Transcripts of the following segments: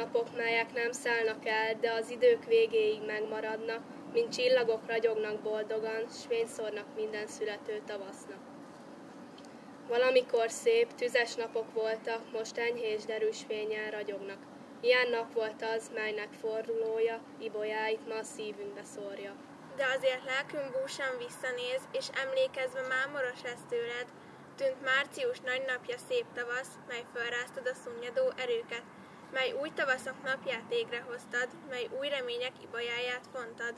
napok, melyek nem szállnak el, de az idők végéig megmaradnak, mint csillagok ragyognak boldogan, s fényszórnak minden születő tavasznak. Valamikor szép, tüzes napok voltak, most enyhés derűs fényen ragyognak. Ilyen nap volt az, melynek fordulója, ibolyáit ma a szívünkbe szórja. De azért lelkünk búsan visszanéz, és emlékezve mámoros lesz tőled, tűnt március nagy napja szép tavasz, mely felráztad a szunnyadó erőket, mely új tavaszok napját égre hoztad, mely új remények ibajáját fontad.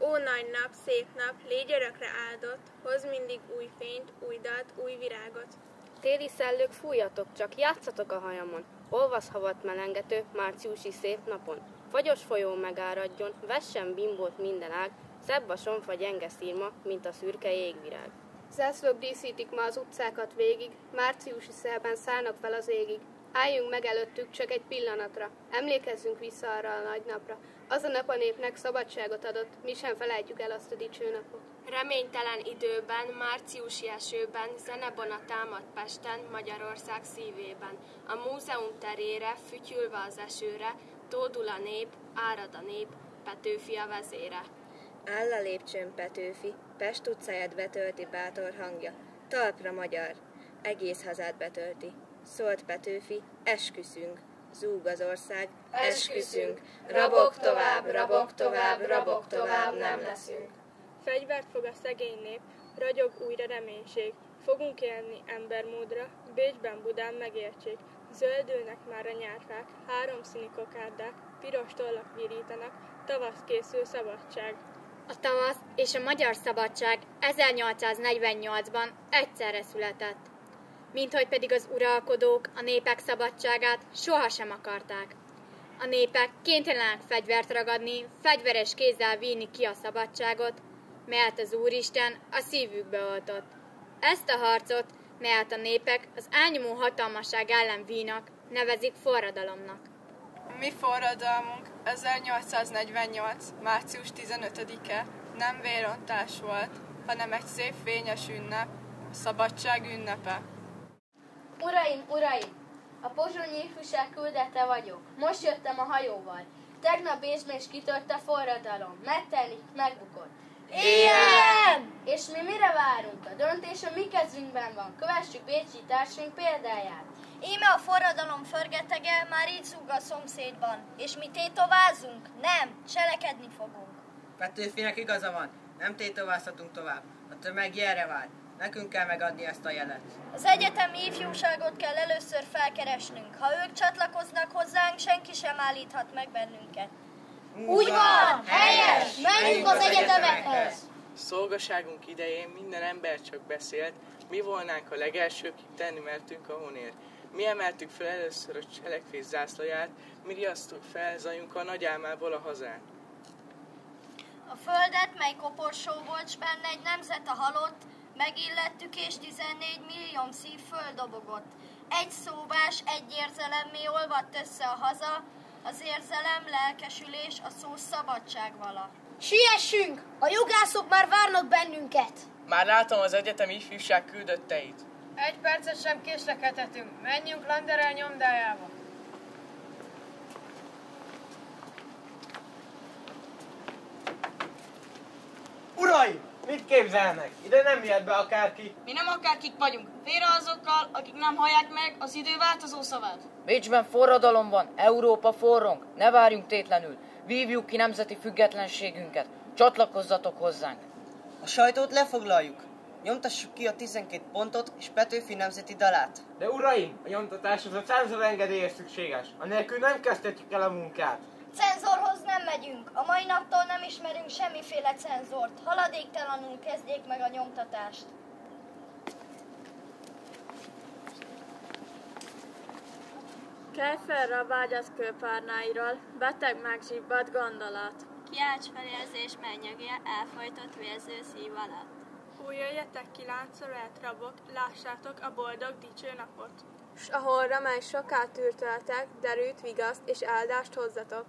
Ó nagy nap, szép nap, légy örökre áldott, hoz mindig új fényt, új dalt, új virágot. Téli szellők fújjatok, csak játszatok a hajamon, olvashavat melengető márciusi szép napon. Fagyos folyó megáradjon, vessen bimbót minden ág, szebb a sonfa gyenge szírma, mint a szürke jégvirág. Zászlók díszítik ma az utcákat végig, márciusi szelben szállnak fel az égig. Álljunk meg előttük csak egy pillanatra, emlékezzünk vissza arra a nagy napra. Az a nap a népnek szabadságot adott, mi sem felejtjük el azt a dicső napot. Reménytelen időben, márciusi esőben, zenebona támad Pesten, Magyarország szívében. A múzeum terére, fütyülve az esőre, tódul a nép, árad a nép, Petőfi a vezére. Áll a lépcsőn Petőfi, Pest utcáját betölti bátor hangja. Talpra magyar, egész hazát betölti. Szólt Petőfi, esküszünk, zúg az ország, esküszünk. Rabok tovább, rabok tovább, rabok tovább, nem leszünk. Fegyvert fog a szegény nép, ragyog újra reménység. Fogunk élni embermódra, Bécsben, Budán megértsék. Zöldülnek már a nyárfák, háromszíni kokárdák, piros tollak virítanak, tavasz készül szabadság. A tavasz és a magyar szabadság 1848-ban egyszerre született, mint hogy pedig az uralkodók a népek szabadságát sohasem akarták. A népek kénytelenek fegyvert ragadni, fegyveres kézzel vinni ki a szabadságot, melyet az Úristen a szívükbe oltott. Ezt a harcot, melyet a népek az elnyomó hatalmasság ellen vínak, nevezik forradalomnak. Mi forradalmunk 1848. március 15-e nem vérontás volt, hanem egy szép fényes ünnep, a szabadság ünnepe. Uraim, uraim! A pozsonyi ifjúság küldete vagyok. Most jöttem a hajóval. Tegnap is kitört a forradalom. Metternich megbukott. Igen! És mi mire várunk? A döntés a mi kezünkben van. Kövessük Bécsi társunk példáját. Íme a forradalom förgetege már így zúg a szomszédban. És mi tétovázunk? Nem, cselekedni fogunk. Petőfinek igaza van, nem tétovázhatunk tovább. A tömeg ilyenre vár. Nekünk kell megadni ezt a jelet. Az egyetemi ifjúságot kell először felkeresnünk. Ha ők csatlakoznak hozzánk, senki sem állíthat meg bennünket. Úgy van, helyes! Menjünk az egyetemekhez! Szolgaságunk idején minden ember csak beszélt, mi volnánk a legelsők, tenni mertünk a honért. Mi emeltük fel először a cselekvés zászlaját, mi riasztuk fel zajunk nagy álmából a hazán. A földet, mely koporsó volt, s benne egy nemzet a halott, megillettük és 14 millió szív földobogott. Egy szóvás, egy érzelemmé olvadt össze a haza, az érzelem, lelkesülés, a szó szabadság vala. Siessünk! A jogászok már várnak bennünket! Már látom az egyetem ifjúság küldötteit. Egy percet sem késlekedhetünk. Menjünk Landerel nyomdájába. Uraim! Mit képzelnek? Ide nem jöhet be akárki. Mi nem akárkik vagyunk. Félre azokkal, akik nem hallják meg az idő változó szavát. Bécsben forradalom van, Európa forrong, ne várjunk tétlenül. Vívjuk ki nemzeti függetlenségünket. Csatlakozzatok hozzánk. A sajtót lefoglaljuk. Nyomtassuk ki a 12 pontot és Petőfi nemzeti dalát. De uraim, a nyomtatáshoz a cenzor engedélye szükséges. Anélkül nem kezdhetjük el a munkát. Cenzorhoz nem megyünk. A mai naptól nem ismerünk semmiféle cenzort. Haladéktalanul kezdjék meg a nyomtatást. Kelj fel a vágyasz kőpárnáiról, beteg megzsibbad gondolat. Kiálts felérzés mennyegje, elfojtott vérző szív alatt. Újjöjjetek ki láncolat rabok, lássátok a boldog dicső napot. S a holra, mely soká tűrtöltek, derült vigaszt és áldást hozzatok.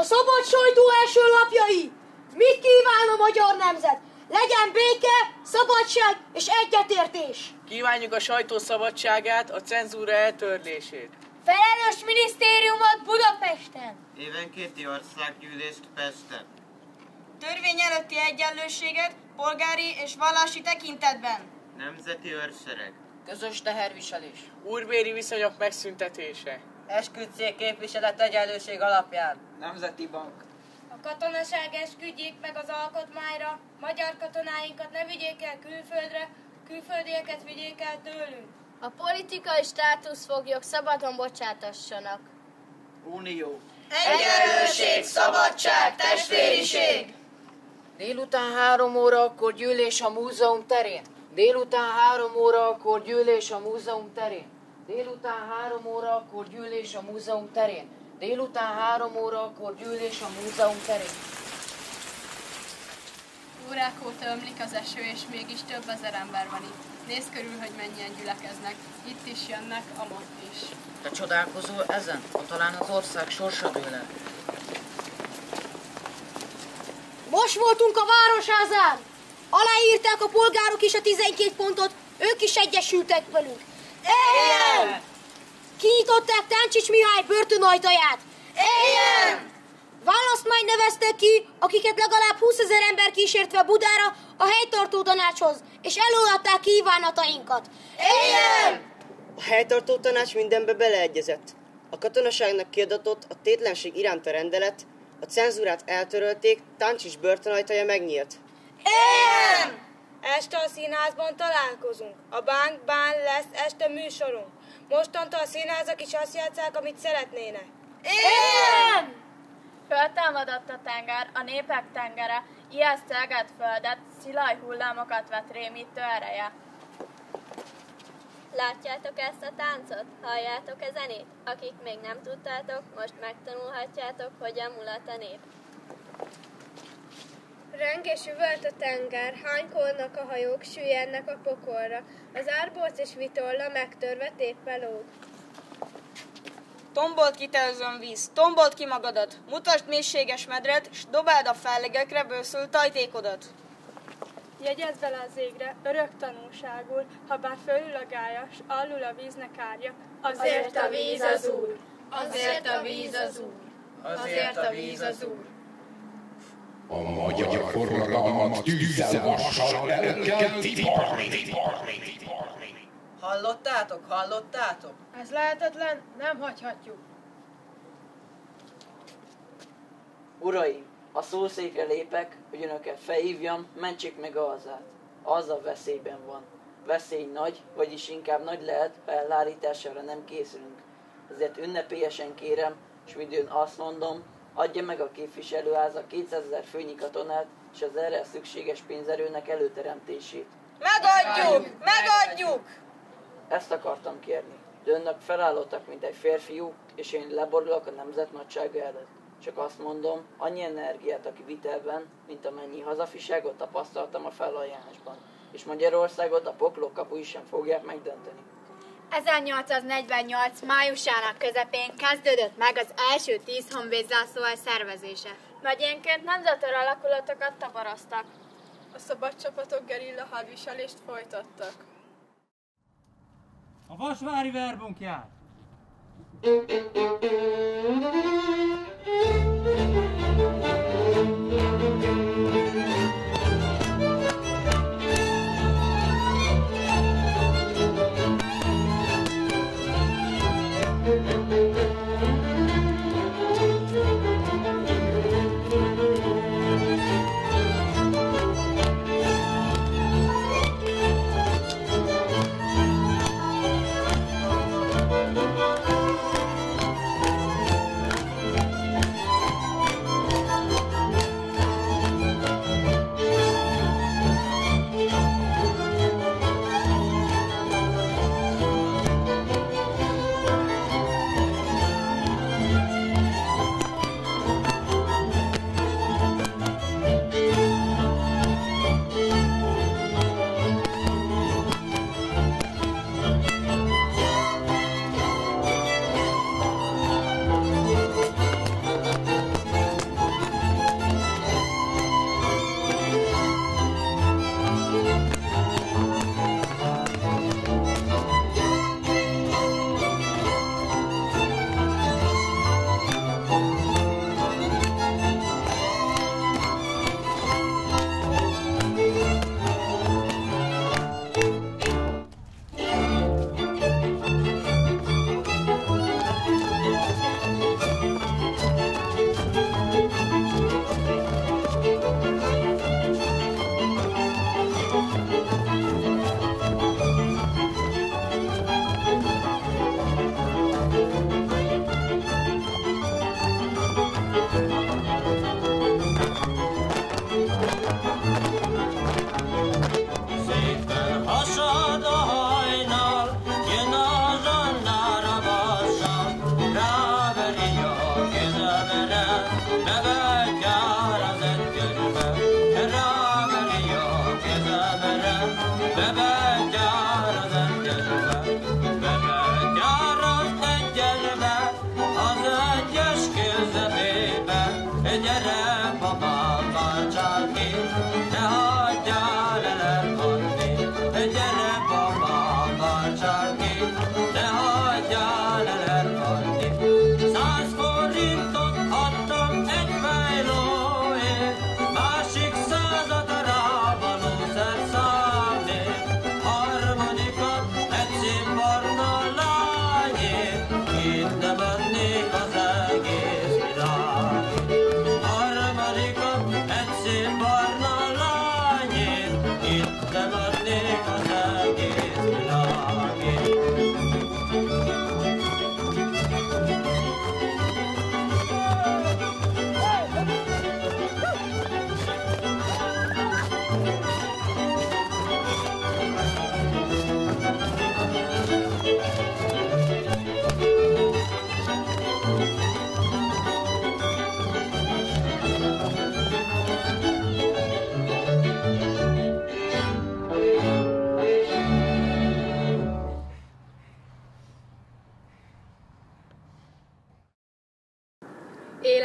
A szabad sajtó első lapjai! Mit kíván a magyar nemzet? Legyen béke, szabadság és egyetértés! Kívánjuk a sajtó szabadságát, a cenzúra eltörlését. Felelős minisztériumot Budapesten! Évenkénti országgyűlést Pesten. Törvény előtti egyenlőséget polgári és vallási tekintetben. Nemzeti őrsereg. Közös teherviselés. Úrbéri viszonyok megszüntetése. Esküdtszék képviselet egyenlőség alapján. Nemzeti bank. A katonaság esküdjék meg az alkotmányra, magyar katonáinkat ne vigyék el külföldre, külföldieket vigyék el tőlünk. A politikai státuszfoglyok szabadon bocsátassanak. Unió. Egyenlőség, szabadság, testvériség! Délután három óra akkor gyűlés a múzeum terén. Délután három óra akkor gyűlés a múzeum terén. Délután három óra akkor gyűlés a múzeum terén. Délután három óra akkor gyűlés a múzeum terén. Órák óta ömlik az eső, és mégis több ezer ember van itt. Nézd körül, hogy mennyien gyülekeznek. Itt is jönnek, amott is. Te csodálkozol ezen? Ha talán az ország sorsa dől el. Most voltunk a Városházán! Aláírták a polgárok is a 12 pontot, ők is egyesültek velünk. Éljen! Kinyitották Táncsics Mihály börtönajtaját. Éljen! Választmány neveztek ki, akiket legalább 20 ezer ember kísértve Budára a helytartó tanácshoz, és előadták kívánatainkat. Éljen! A helytartó tanács mindenbe beleegyezett. A katonaságnak kiadatott a tétlenség iránta rendelet, a cenzúrát eltörölték, Táncsics börtönajtaja megnyílt. Éljen! Este a színházban találkozunk. A bánkban lesz este műsorunk. Mostantól a színházak is azt játszák, amit szeretnének. Éljen! Föltámadott a tenger, a népek tengere, ijesztelget földet, szilaj hullámokat vet rémítő ereje. Látjátok ezt a táncot? Halljátok a zenét? Akik még nem tudtátok, most megtanulhatjátok, hogyan mulat a nép. Reng és üvölt a tenger, hánykolnak a hajók, süllyednek a pokolra. Az árbóc és vitolla megtörve téppe lóg. Tombolt ki te özön víz, tombolt ki magadat, mutasd mélységes medret, s dobáld a fellegekre bőszült tajtékodat. Jegyezd bele az égre, örök tanulságul, ha bár fölül a gája, s alul a víznek árja. Azért a víz az úr, azért a víz az úr, azért a víz az úr. A magyar forradalmat tűzzel, vassal el kell tiparni. Hallottátok, hallottátok? Ez lehetetlen, nem hagyhatjuk. Uraim, a szószékre lépek, hogy önöket felhívjam, mentsék meg a hazát. Az a veszélyben van. Veszély nagy, vagyis inkább nagy lehet, ha ellárítására nem készülünk. Ezért ünnepélyesen kérem, és vidőn azt mondom, adja meg a képviselőház a 200 ezer főnyi katonát és az erre szükséges pénzerőnek előteremtését. Megadjuk! Megadjuk! Ezt akartam kérni. De önök felállottak, mint egy férfiú, és én leborulok a nemzet nagysága előtt. Csak azt mondom, annyi energiát a kivitelben, mint amennyi hazafiságot tapasztaltam a felajánlásban. És Magyarországot a poklok kapui sem fogják megdönteni. 1848. májusának közepén kezdődött meg az első tíz honvédzászló szervezése. Megyénként nemzetőr alakulatokat tabaroztak. A szabad csapatok gerilla hadviselést folytattak. A vasvári verbunk jár!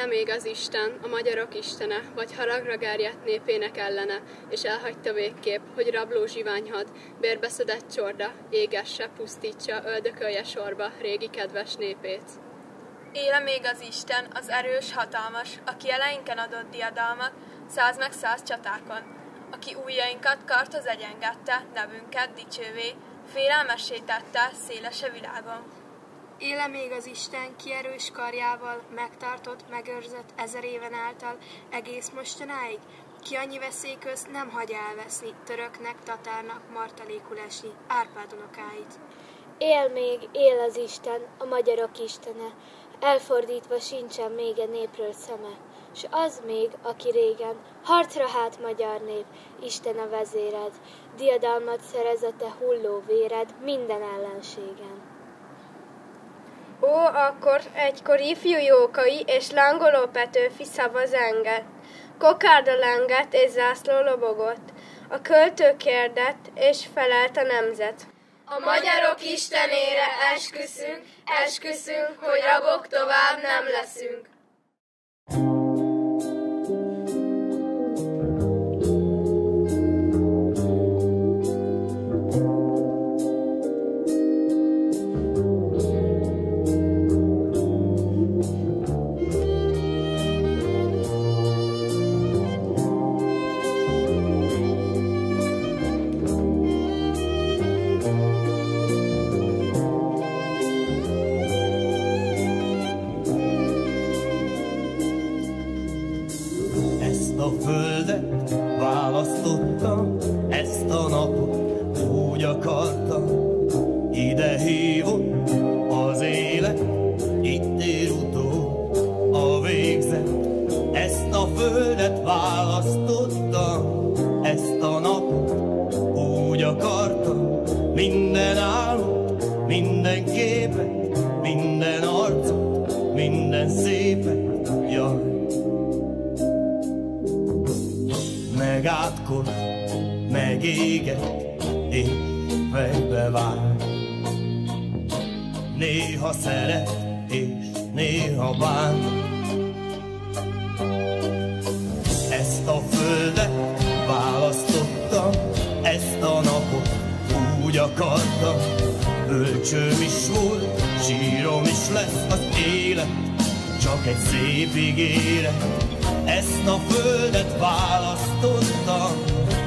Az Isten, a magyarok istene, vagy haragra gerjedt népének ellene, és elhagyta végképp, hogy rabló zsiványhad, bérbeszedett csorda, égesse, pusztítsa, öldökölje sorba régi kedves népét. Éle még az Isten, az erős, hatalmas, aki eleinken adott diadalmat, száz meg száz csatákon, aki ujjainkat karthoz egyengette, nevünket dicsővé, félelmessé tette szélese világon. Éle még az Isten kierős karjával, megtartott, megőrzött ezer éven által, egész mostanáig, ki annyi veszély közt nem hagy elveszni, töröknek, tatárnak, martalékul esni, Árpád unokáit. Él még, él az Isten, a magyarok istene, elfordítva sincsen még a népről szeme, s az még, aki régen, harcra hát magyar nép, Isten a vezéred, diadalmat szerez a te hulló véred minden ellenségen. Ó, akkor egykor ifjú jókai és lángoló Petőfi szava zengett, kokárda lengett és zászló lobogott, a költő kérdett és felelt a nemzet. A magyarok istenére esküszünk, esküszünk, hogy rabok tovább nem leszünk. Szépet, jaj. megátkor, megéget, és fejbe vág. Néha szeret, és néha bán. Ezt a földet választottam, ezt a napot úgy akartam. Bölcsőm is volt, sírom is lesz az élet, csak egy szép ígéret. Ezt a földet választottam,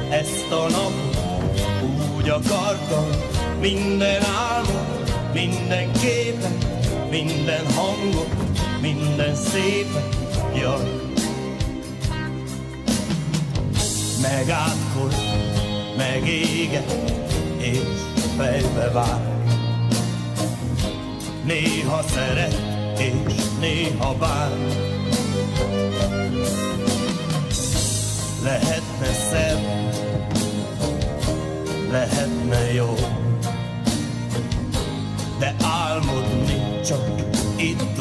ezt a napot úgy akartam. Minden álmot, minden képet, minden hangot, minden szépet, jaj. Megátkor, megéget, és fejbe vág. Néha szeret, és néha bán. Lehetne szebb, lehetne jó, de álmodni csak itt